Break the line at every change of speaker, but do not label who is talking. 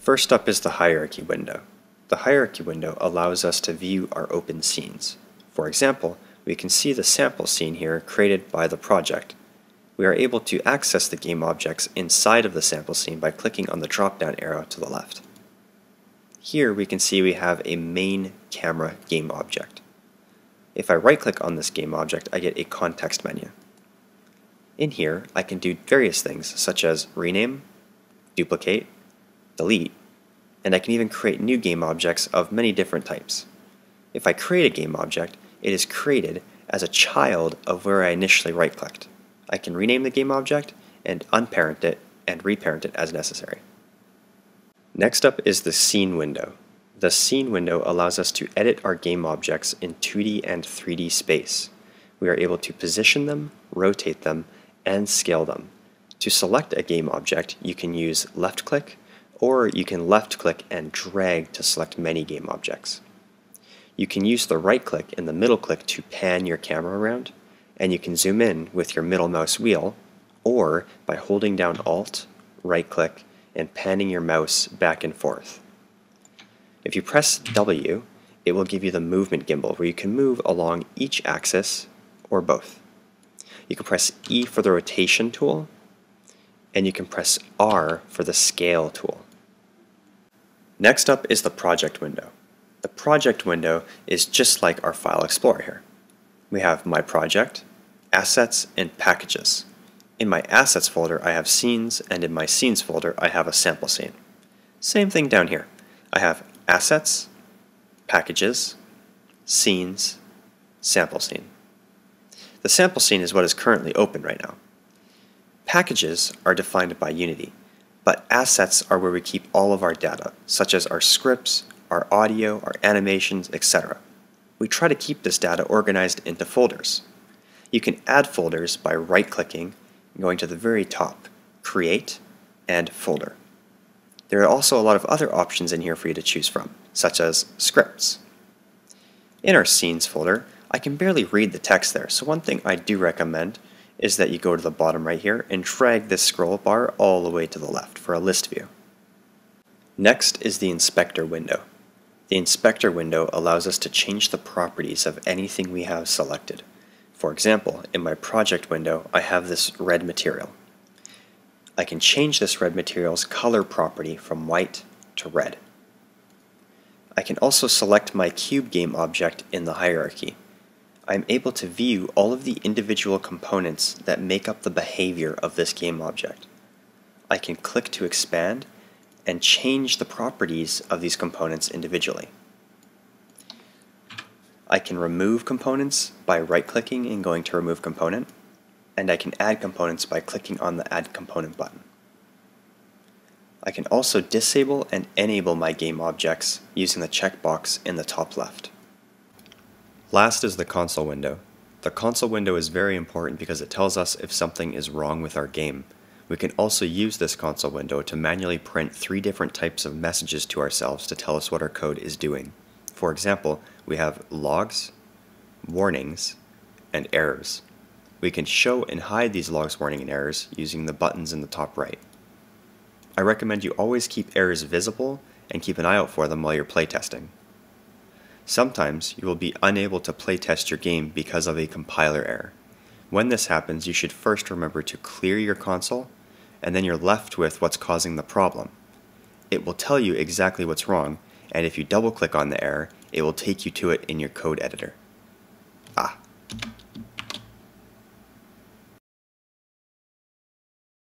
First up is the hierarchy window. The hierarchy window allows us to view our open scenes. For example, we can see the sample scene here created by the project. We are able to access the game objects inside of the sample scene by clicking on the drop-down arrow to the left. Here we can see we have a main camera game object. If I right-click on this game object, I get a context menu. In here, I can do various things such as rename, duplicate, delete, and I can even create new game objects of many different types. If I create a game object, it is created as a child of where I initially right-clicked. I can rename the game object and unparent it and reparent it as necessary. Next up is the Scene window. The Scene window allows us to edit our game objects in 2D and 3D space. We are able to position them, rotate them, and scale them. To select a game object, you can use left click, or you can left click and drag to select many game objects. You can use the right click and the middle click to pan your camera around, and you can zoom in with your middle mouse wheel, or by holding down Alt, right click, and panning your mouse back and forth. If you press W, it will give you the movement gimbal where you can move along each axis or both. You can press E for the rotation tool, and you can press R for the scale tool. Next up is the project window. The project window is just like our file explorer here. We have my project, assets, and packages. In my assets folder I have scenes and in my scenes folder I have a sample scene. Same thing down here. I have assets, packages, scenes, sample scene. The sample scene is what is currently open right now. Packages are defined by Unity but assets are where we keep all of our data, such as our scripts, our audio, our animations, etc. We try to keep this data organized into folders. You can add folders by right-clicking going to the very top, Create, and Folder. There are also a lot of other options in here for you to choose from, such as scripts. In our Scenes folder, I can barely read the text there, so one thing I do recommend is that you go to the bottom right here and drag this scroll bar all the way to the left for a list view. Next is the inspector window. The inspector window allows us to change the properties of anything we have selected. For example, in my project window, I have this red material. I can change this red material's color property from white to red. I can also select my cube game object in the hierarchy I'm able to view all of the individual components that make up the behavior of this game object. I can click to expand and change the properties of these components individually. I can remove components by right-clicking and going to Remove Component, and I can add components by clicking on the Add Component button. I can also disable and enable my game objects using the checkbox in the top left. Last is the console window. The console window is very important because it tells us if something is wrong with our game. We can also use this console window to manually print three different types of messages to ourselves to tell us what our code is doing. For example, we have logs, warnings, and errors. We can show and hide these logs, warning, and errors using the buttons in the top right. I recommend you always keep errors visible and keep an eye out for them while you're playtesting. Sometimes you will be unable to playtest your game because of a compiler error. When this happens, you should first remember to clear your console, and then you're left with what's causing the problem. It will tell you exactly what's wrong, and if you double click on the error, it will take you to it in your code editor. Ah.